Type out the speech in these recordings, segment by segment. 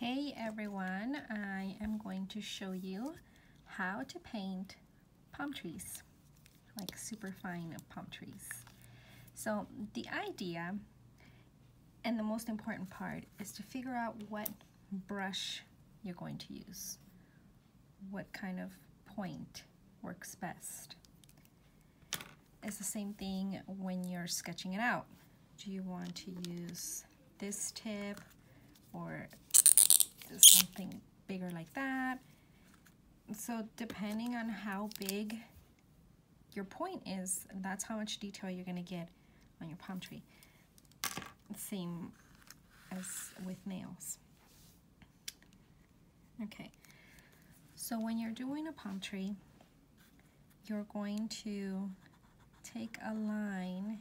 Hey everyone, I am going to show you how to paint palm trees, like super fine palm trees. So the idea and the most important part is to figure out what brush you're going to use, what kind of point works best. It's the same thing when you're sketching it out. Do you want to use this tip or something bigger like that. So depending on how big your point is, that's how much detail you're gonna get on your palm tree. Same as with nails. Okay, so when you're doing a palm tree, you're going to take a line,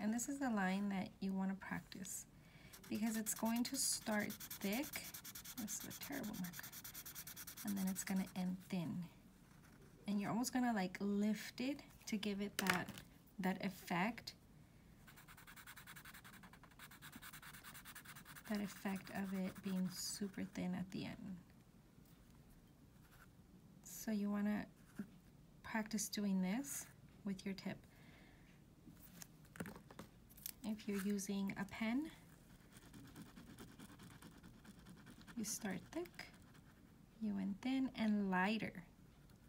and this is the line that you want to practice because it's going to start thick this is a terrible marker. And then it's gonna end thin. And you're almost gonna like lift it to give it that, that effect. That effect of it being super thin at the end. So you wanna practice doing this with your tip. If you're using a pen, you start thick, you went thin, and lighter.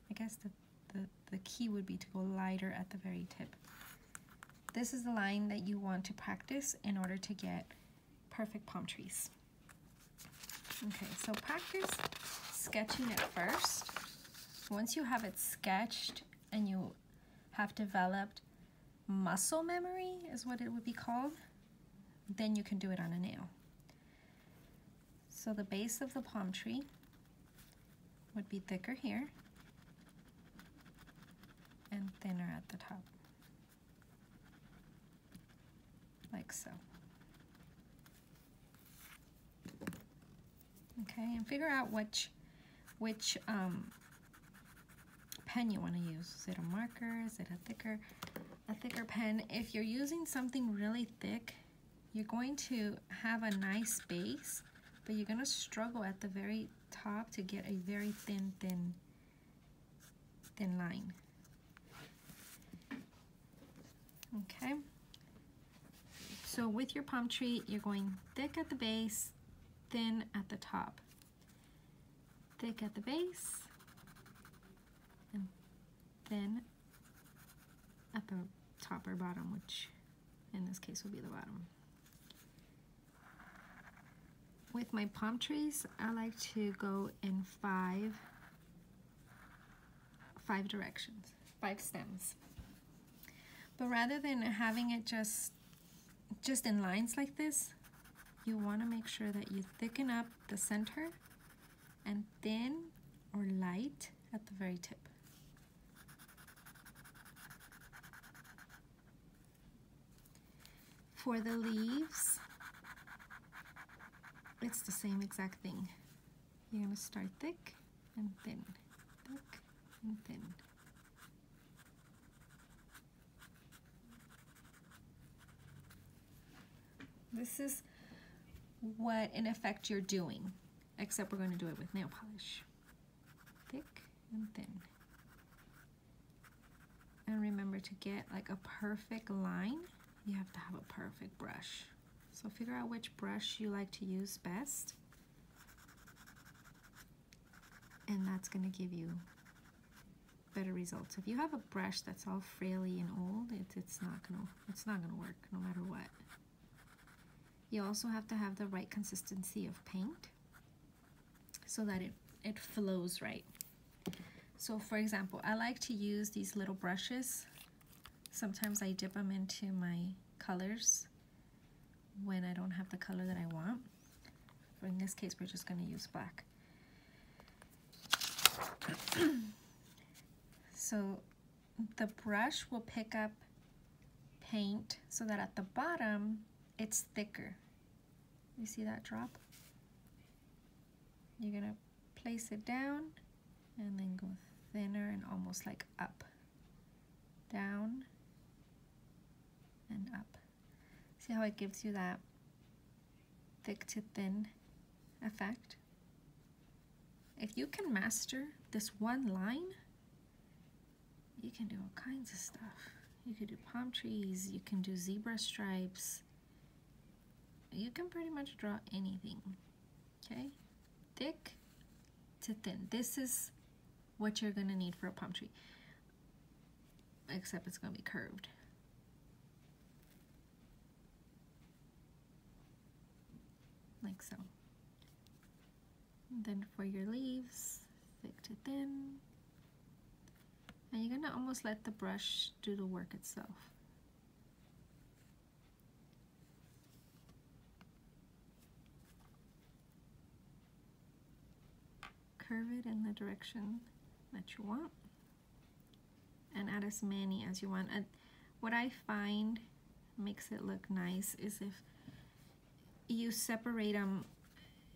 I guess the, the, the key would be to go lighter at the very tip. This is the line that you want to practice in order to get perfect palm trees. Okay, so practice sketching it first. Once you have it sketched and you have developed muscle memory is what it would be called, then you can do it on a nail. So the base of the palm tree would be thicker here and thinner at the top, like so. Okay, and figure out which which um, pen you want to use. Is it a marker? Is it a thicker a thicker pen? If you're using something really thick, you're going to have a nice base but you're to struggle at the very top to get a very thin, thin, thin line. Okay. So with your palm tree, you're going thick at the base, thin at the top. Thick at the base, and thin at the top or bottom, which in this case will be the bottom with my palm trees, I like to go in five, five directions, five stems. But rather than having it just, just in lines like this, you want to make sure that you thicken up the center and thin or light at the very tip. For the leaves, it's the same exact thing. You're to start thick and thin, thick and thin. This is what in effect you're doing, except we're going to do it with nail polish. Thick and thin. And remember to get like a perfect line, you have to have a perfect brush. So figure out which brush you like to use best. And that's going to give you better results. If you have a brush that's all fraily and old, it, it's not to it's not to work no matter what. You also have to have the right consistency of paint so that it, it flows right. So for example, I like to use these little brushes. Sometimes I dip them into my colors when I don't have the color that I want. For in this case, we're just going to use black. so the brush will pick up paint so that at the bottom it's thicker. You see that drop? You're going to place it down and then go thinner and almost like up. Down and up. See how it gives you that thick to thin effect? if you can master this one line, you can do all kinds of stuff. You could do palm trees, you can do zebra stripes. You can pretty much draw anything, okay? Thick to thin. This is what you're gonna need for a palm tree, except it's gonna be curved. Like so. And then for your leaves, thick to thin. And you're gonna almost let the brush do the work itself. Curve it in the direction that you want and add as many as you want. And what I find makes it look nice is if you separate them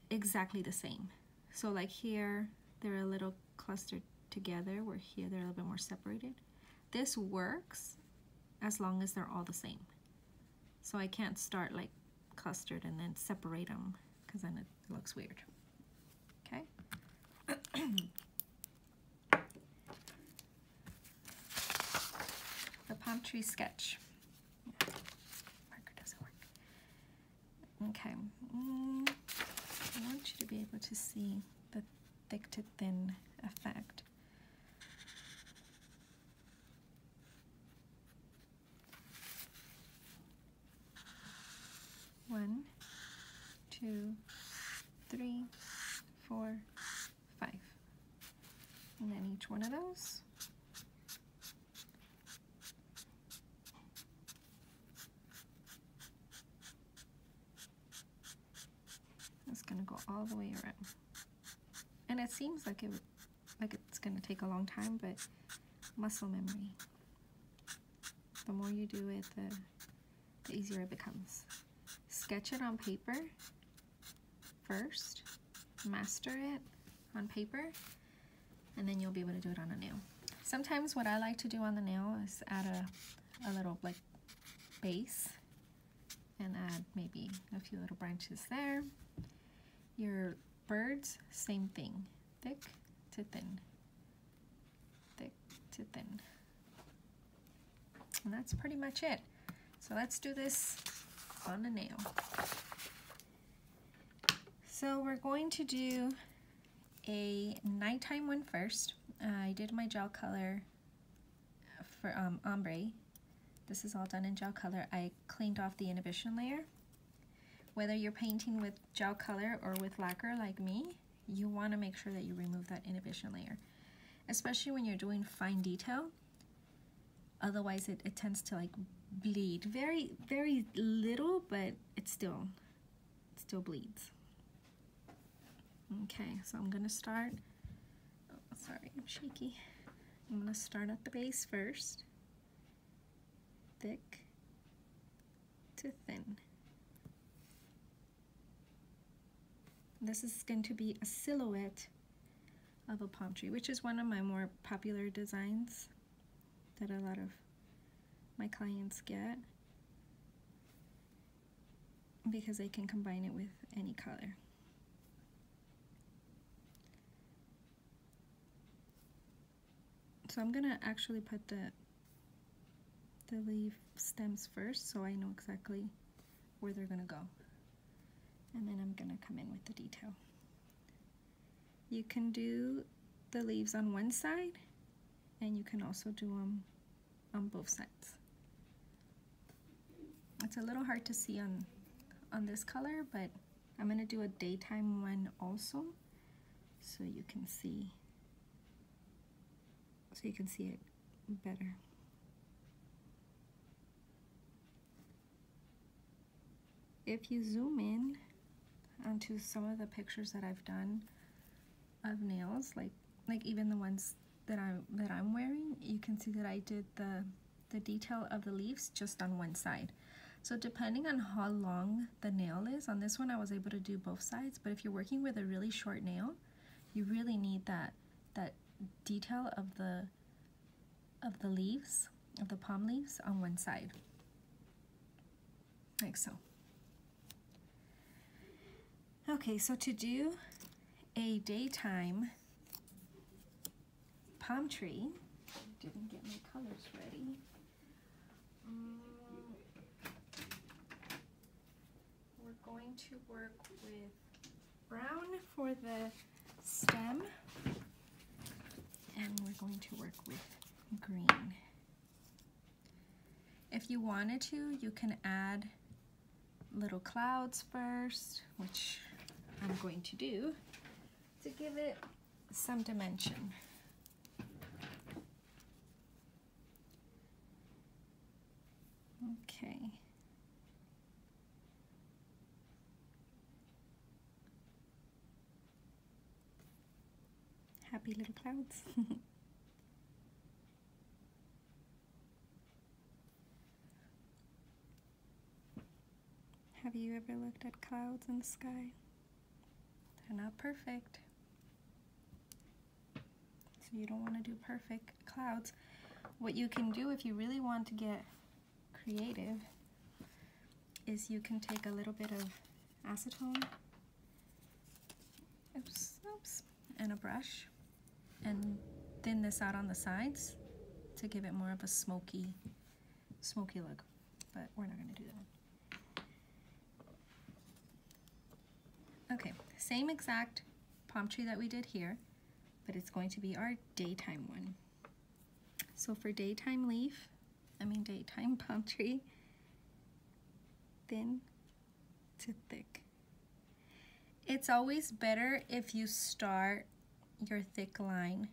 exactly the same. So like here, they're a little clustered together, where here they're a little bit more separated. This works as long as they're all the same. So I can't start like clustered and then separate them because then it looks weird. Okay? the palm tree sketch. Marker doesn't work. Okay. Mm, I want you to be able to see the thick to thin effect. One, two, three, four, five. And then each one of those. It's gonna go all the way around. And it seems like it like it's gonna take a long time, but muscle memory. The more you do it, the, the easier it becomes sketch it on paper first, master it on paper, and then you'll be able to do it on a nail. Sometimes what I like to do on the nail is add a, a little like base and add maybe a few little branches there. Your birds, same thing, thick to thin, thick to thin. And that's pretty much it. So let's do this on a nail. So we're going to do a nighttime one first. Uh, I did my gel color for um, ombre. This is all done in gel color. I cleaned off the inhibition layer. Whether you're painting with gel color or with lacquer like me, you want to make sure that you remove that inhibition layer, especially when you're doing fine detail. Otherwise, it, it tends to like bleed. Very, very little, but it still, it still bleeds. Okay, so I'm gonna start, oh, sorry, I'm shaky. I'm gonna start at the base first. Thick to thin. This is going to be a silhouette of a palm tree, which is one of my more popular designs that a lot of my clients get because they can combine it with any color. So I'm gonna actually put the the leaf stems first so I know exactly where they're gonna go. And then I'm gonna come in with the detail. You can do the leaves on one side and you can also do them on both sides. It's a little hard to see on, on this color, but I'm gonna do a daytime one also so you can see so you can see it better. If you zoom in onto some of the pictures that I've done of nails, like like even the ones that I'm that I'm wearing, you can see that I did the the detail of the leaves just on one side. So depending on how long the nail is, on this one I was able to do both sides, but if you're working with a really short nail, you really need that that detail of the of the leaves, of the palm leaves on one side. Like so. Okay, so to do a daytime palm tree, didn't get my colors ready. Um, we're going to work with brown for the stem and we're going to work with green. If you wanted to, you can add little clouds first, which I'm going to do to give it some dimension. Okay. Happy little clouds. Have you ever looked at clouds in the sky? They're not perfect. So you don't want to do perfect clouds. What you can do if you really want to get creative is you can take a little bit of acetone oops, oops, and a brush and thin this out on the sides to give it more of a smoky, smoky look. But we're not going to do that. Okay, same exact palm tree that we did here, but it's going to be our daytime one. So for daytime leaf, I mean daytime palm tree, thin to thick. It's always better if you start your thick line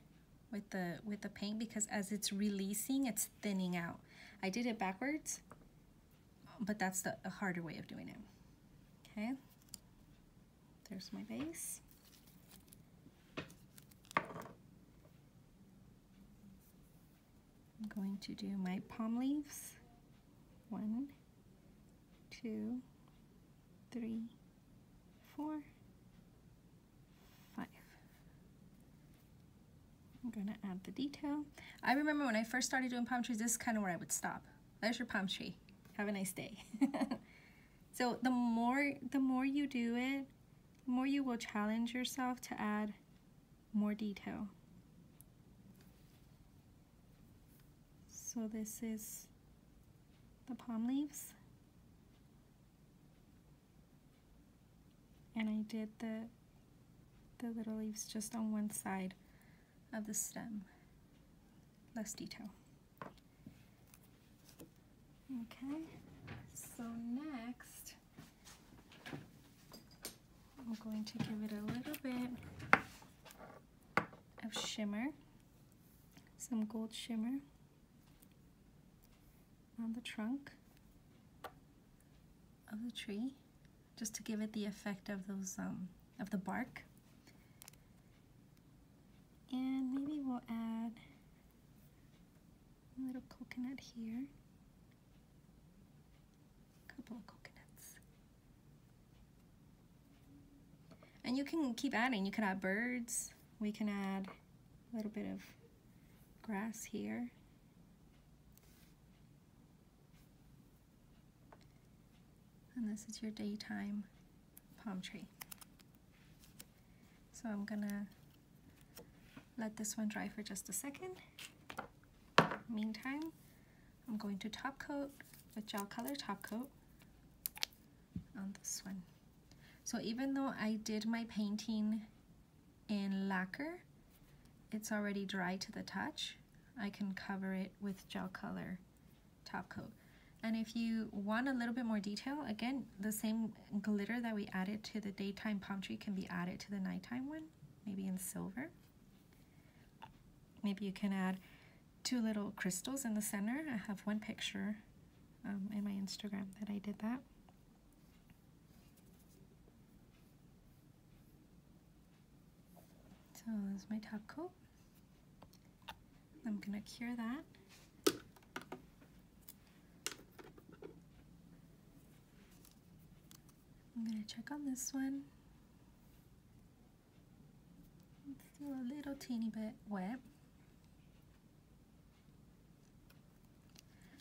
with the with the paint because as it's releasing it's thinning out I did it backwards but that's the harder way of doing it okay there's my base I'm going to do my palm leaves One, two, three, four, five. I'm gonna add the detail. I remember when I first started doing palm trees, this is kind of where I would stop. There's your palm tree. Have a nice day. so the more, the more you do it, more you will challenge yourself to add more detail. So this is the palm leaves. And I did the, the little leaves just on one side of the stem. Less detail. Okay, so next I'm going to give it a little bit of shimmer, some gold shimmer on the trunk of the tree just to give it the effect of those um, of the bark and maybe we'll add a little coconut here. A couple of coconuts. And you can keep adding. You can add birds. We can add a little bit of grass here. And this is your daytime palm tree. So I'm gonna let this one dry for just a second. Meantime, I'm going to top coat with gel color top coat on this one. So even though I did my painting in lacquer, it's already dry to the touch. I can cover it with gel color top coat. And if you want a little bit more detail, again, the same glitter that we added to the daytime palm tree can be added to the nighttime one, maybe in silver. Maybe you can add two little crystals in the center. I have one picture um, in my Instagram that I did that. So this is my top coat. I'm gonna cure that. I'm gonna check on this one. It's still a little teeny bit wet.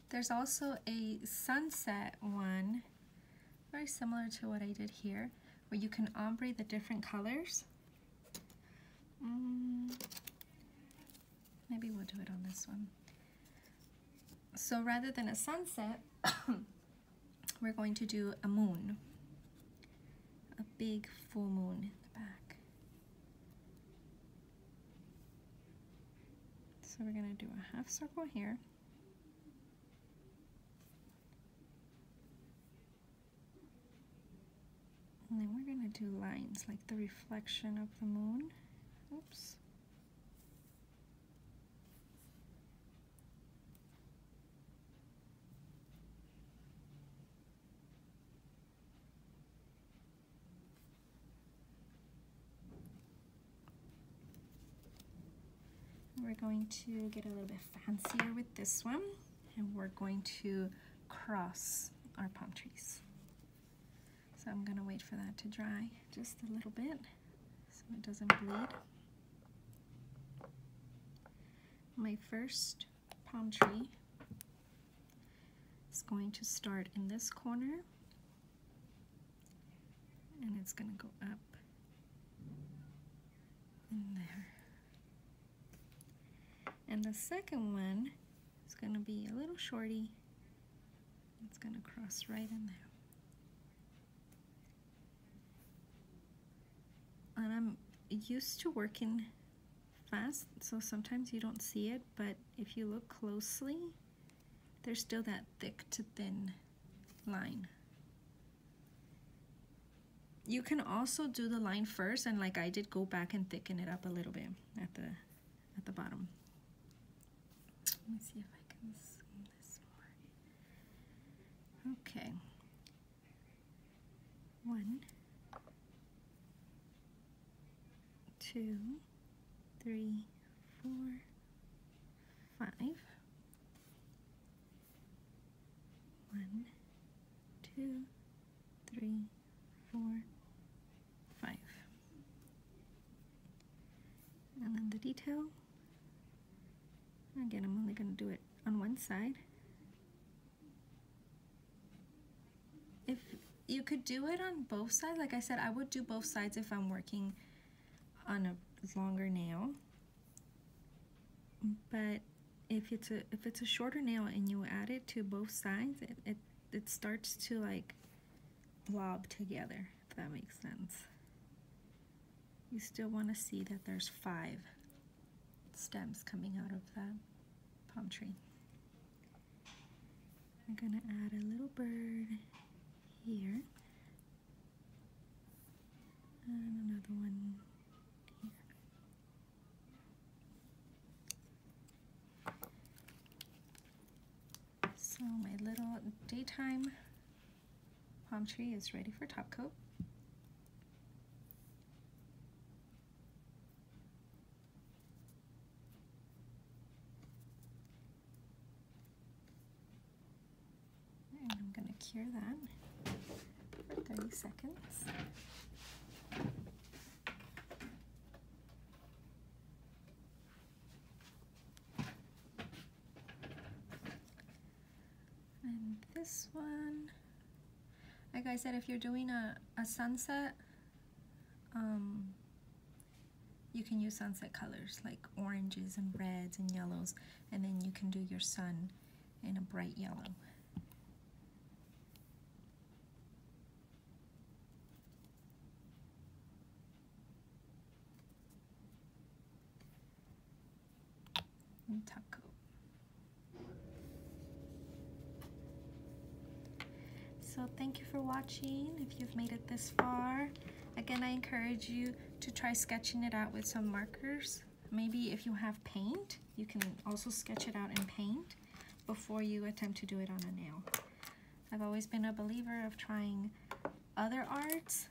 There's also a sunset one, very similar to what I did here, where you can ombre the different colors. Mm. maybe we'll do it on this one. So rather than a sunset, we're going to do a moon. A big full moon in the back. So we're going to do a half circle here. And then we're going to do lines like the reflection of the moon. Oops. We're going to get a little bit fancier with this one and we're going to cross our palm trees. So I'm gonna wait for that to dry just a little bit so it doesn't bleed. My first palm tree is going to start in this corner and it's gonna go up in there. And the second one is gonna be a little shorty. It's gonna cross right in there. and I'm used to working fast so sometimes you don't see it but if you look closely there's still that thick to thin line. You can also do the line first and like I did go back and thicken it up a little bit at the at the bottom. Let me see if I can zoom this more. Okay. One two, three, four, five. One, two, three, four, five. And then the detail. Again, I'm only going to do it on one side. If you could do it on both sides, like I said, I would do both sides if I'm working on a longer nail. But if it's a if it's a shorter nail and you add it to both sides, it, it, it starts to like blob together, if that makes sense. You still want to see that there's five stems coming out of that palm tree. I'm gonna add a little bird here and another one So my little daytime palm tree is ready for top coat. And I'm going to cure that for 30 seconds. This one. Like I said, if you're doing a, a sunset, um, you can use sunset colors like oranges and reds and yellows, and then you can do your sun in a bright yellow. And top coat. So thank you for watching. If you've made it this far, again, I encourage you to try sketching it out with some markers. Maybe if you have paint, you can also sketch it out in paint before you attempt to do it on a nail. I've always been a believer of trying other arts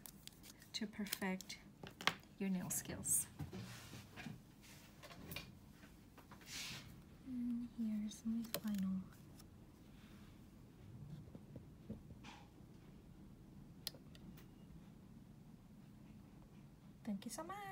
to perfect your nail skills. And here's my final Thank you so much.